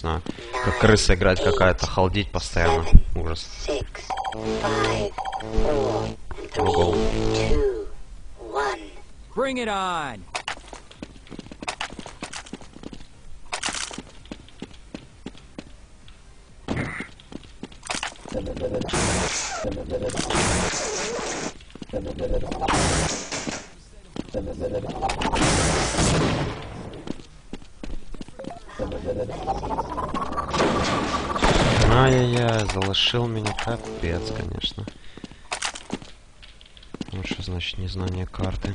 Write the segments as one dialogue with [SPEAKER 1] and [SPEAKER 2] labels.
[SPEAKER 1] знаю, как крыса играть какая-то, халдить постоянно. Ужас. Ого.
[SPEAKER 2] Bring it on!
[SPEAKER 1] Ай-яй-яй, залошил меня капец, конечно. Что значит незнание карты.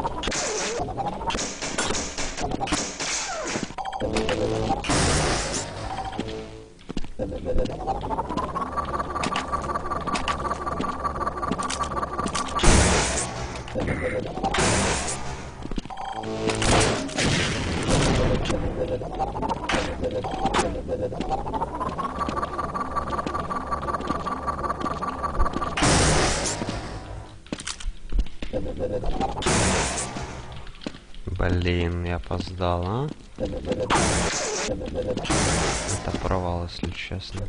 [SPEAKER 1] Опоздал, а? Это провал, если честно.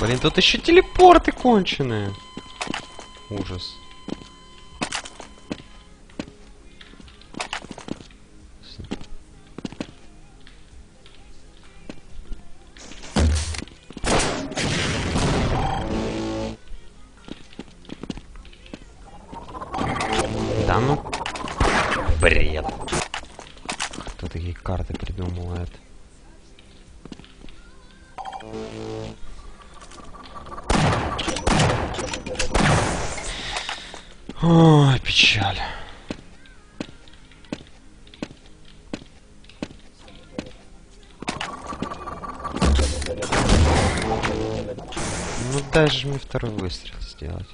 [SPEAKER 1] Блин, тут еще телепорты конченые. Ужас. Ой, печаль. Ну дай же мне второй выстрел сделать.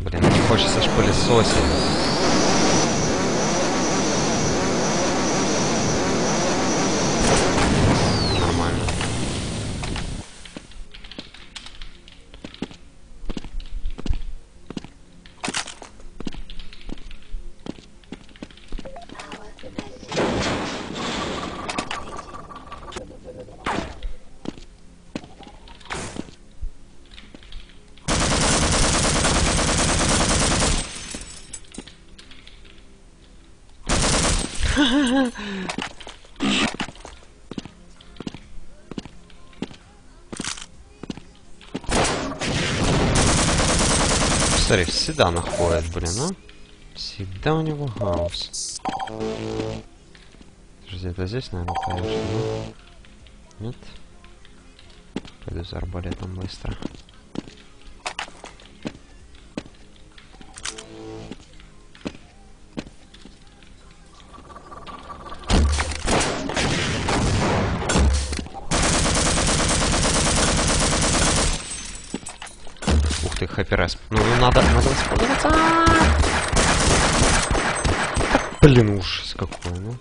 [SPEAKER 1] Блин, не хочется ж пылесосить. Смотри, всегда находит, блин, а? Всегда у него гаусс. Подожди, это здесь, наверное, конечно, да? Нет? Пойду за арбалетом быстро. Надо, надо воспользоваться. Блин, ужас какой, ну.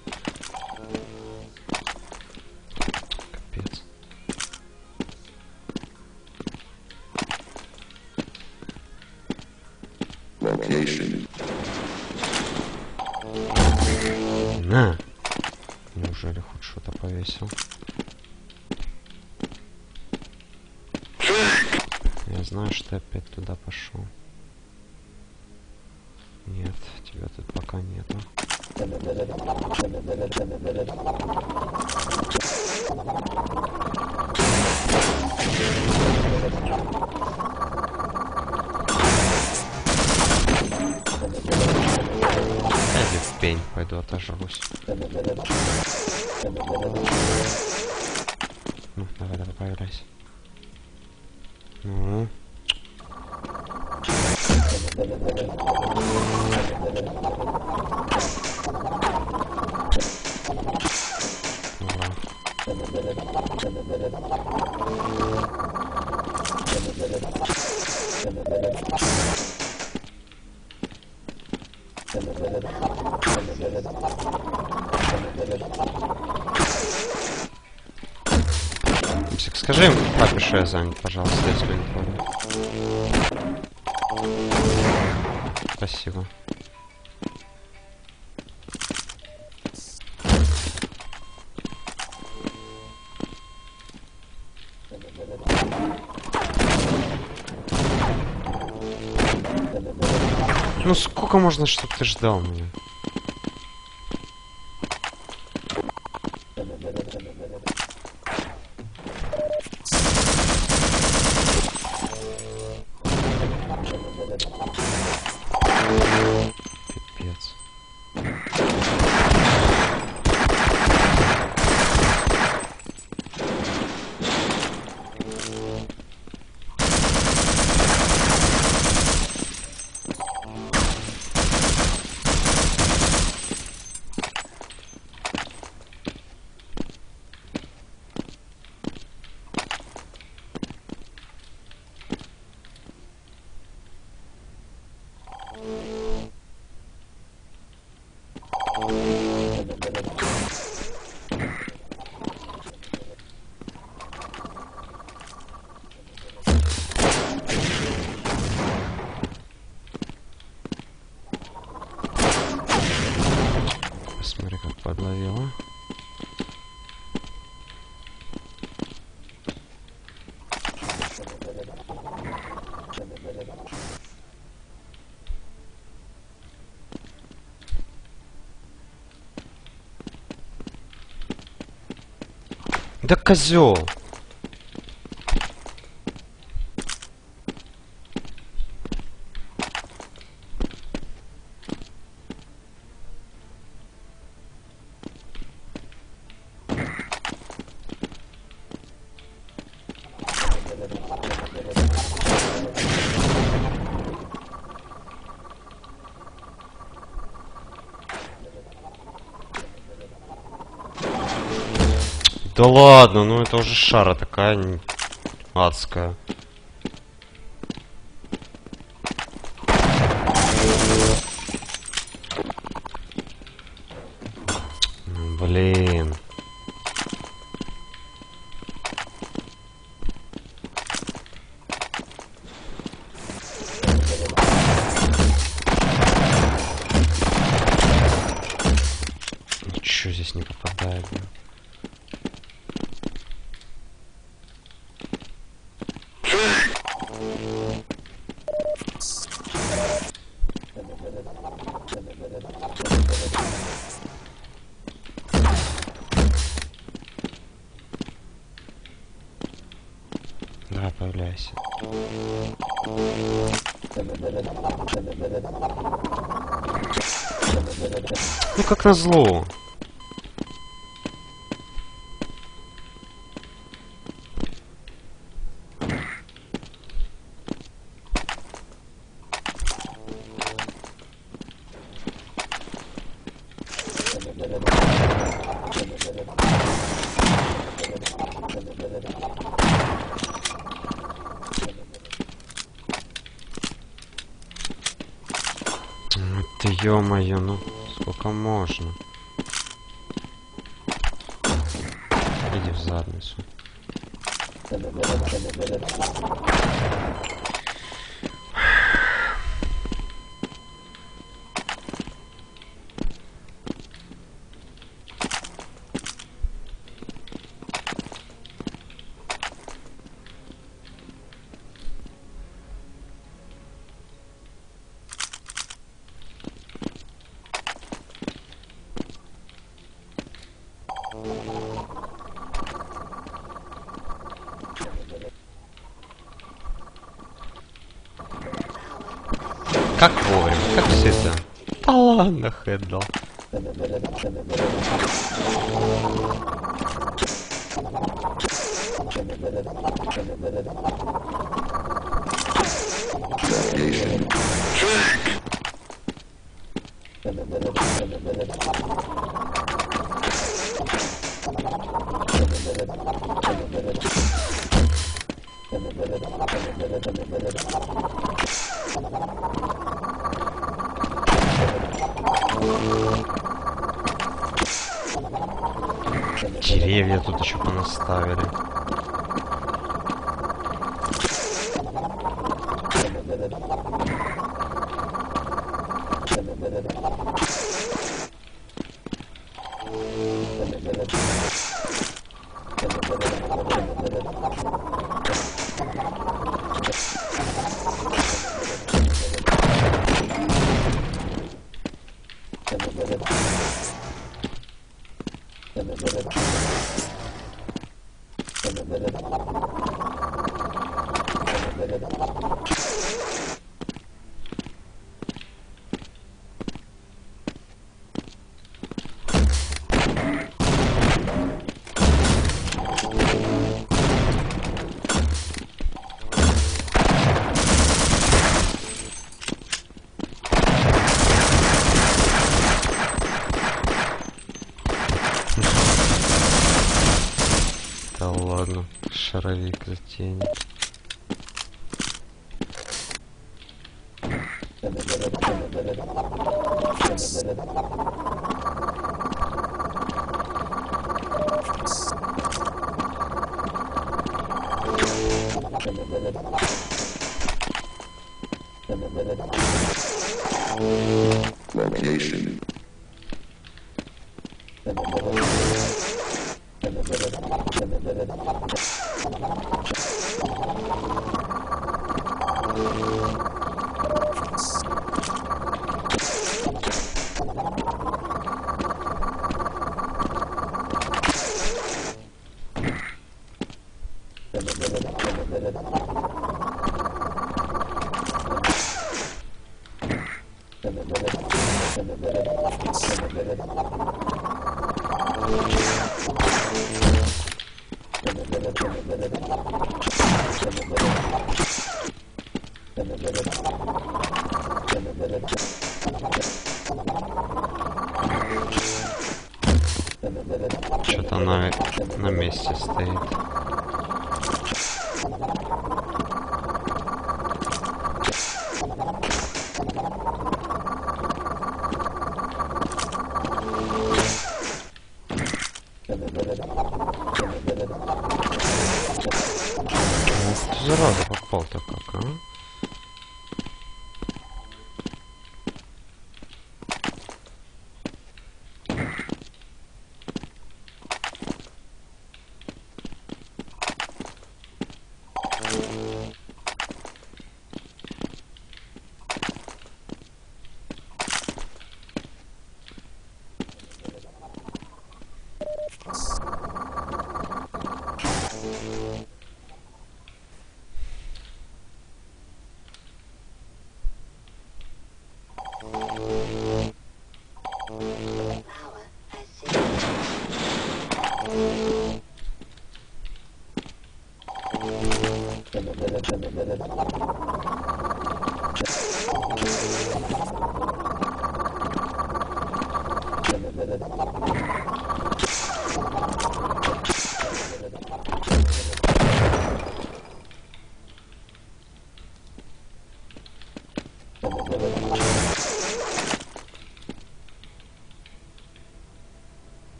[SPEAKER 1] Капец. На. Неужели хоть что-то повесил? Я знаю, что ты опять туда пошел. Тут пока нету. пень. Пойду отожрусь. Ну, давай, давай, появляйся. Ну. Ура. Скажи им папе, что я занят, пожалуйста, если не понял. Спасибо. Ну сколько можно, чтобы ты ждал меня? Подловила. Да козел! Да ладно, ну это уже шара такая адская. Блин. Ничего здесь не попадает. блин. Ты ё-моё, ну сколько можно? Иди в задницу. Как вовремя, как всегда. Да ладно, Хэддл.
[SPEAKER 3] Location. Track.
[SPEAKER 1] Деревья тут еще понаставили. Да ладно, шаровик затенет.
[SPEAKER 3] Что-то на, на месте стоит.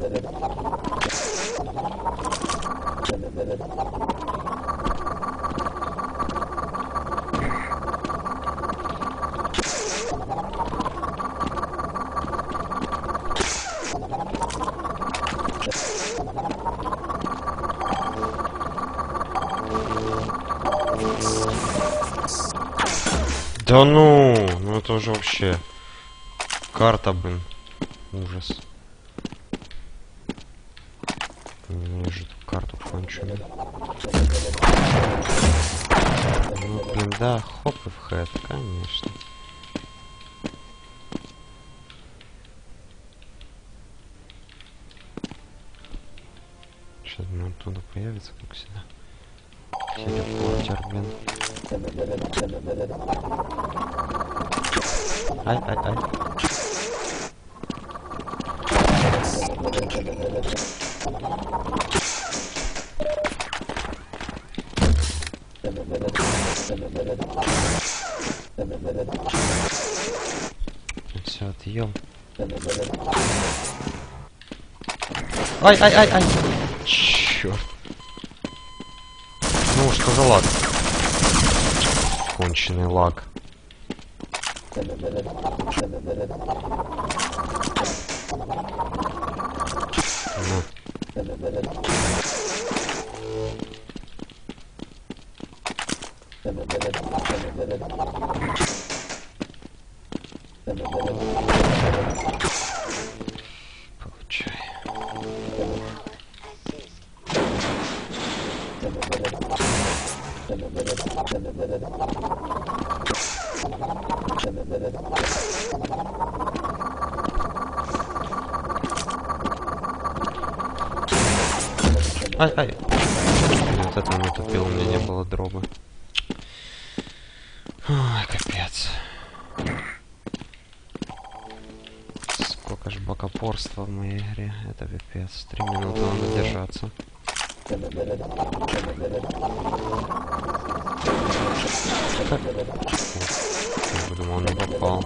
[SPEAKER 1] Да ну, ну это уже вообще карта, блин. Ужас. Да, хоп и в хэт, конечно. Сейчас, блин, оттуда появится, как всегда. Телепортер, блин. Ай, ай, ай. Все, отъел. Ай, ай, ай, ай. Черт. Ну что за лаг? Конченый лаг. Ну. Ай, ай. Нет, это не тупил, у меня не было дроба. Бокопорства в моей игре. Это пипец. Три минуты надо держаться. Как? Я думал, не попал.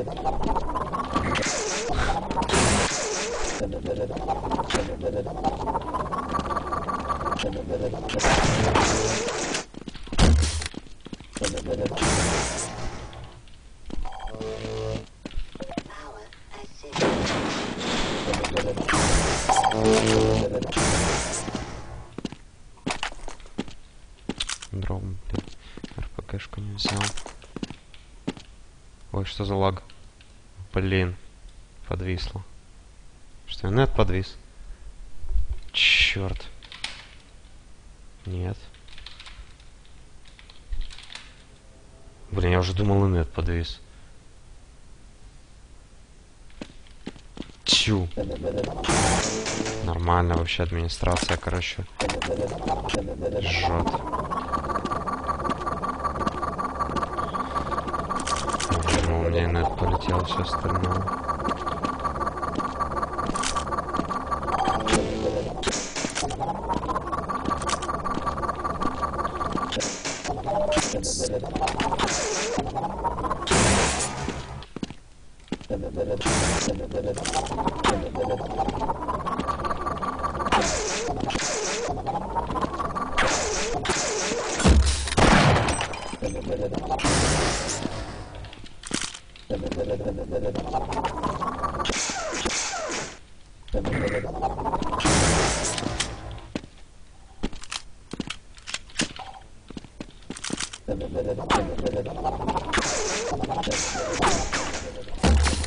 [SPEAKER 4] Power assist.
[SPEAKER 1] Дром, блин. РПГшку не взял. Ой, что за лаг? Блин. Подвисло. Что, нет подвис? Черт. Нет. Блин, я уже думал, и нет подвис. Тю. Нормально вообще администрация, короче. Жжет. Ну, у меня нет полетел все остальное. Смешно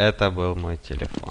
[SPEAKER 1] Это был мой телефон.